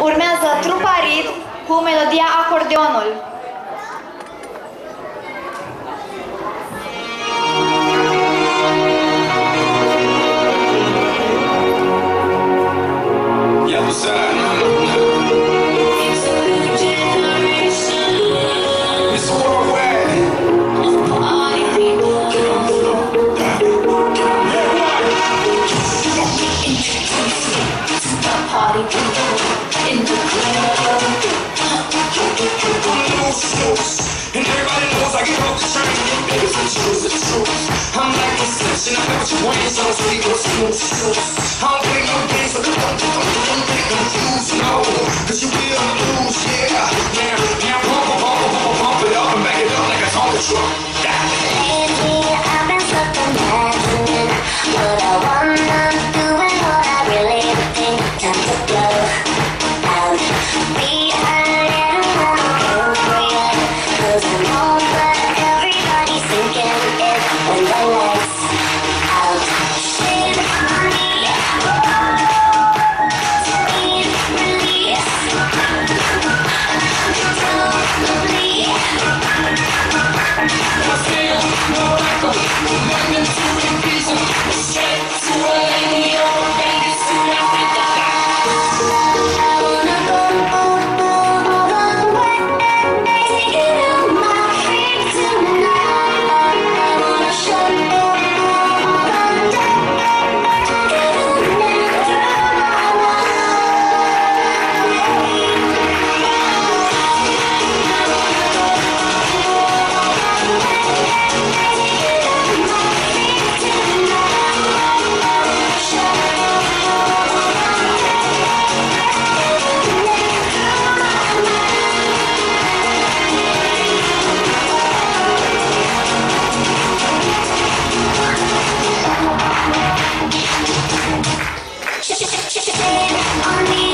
Urmează Truparit cu melodia Acordeonul. Yellow side. And everybody knows I get off the train. And shoes the truth. I'm like a snitch I got what you want, so it's legal smooth. I don't play no games, so don't, don't, don't, don't get confused, no. Cause you will lose, yeah. shake,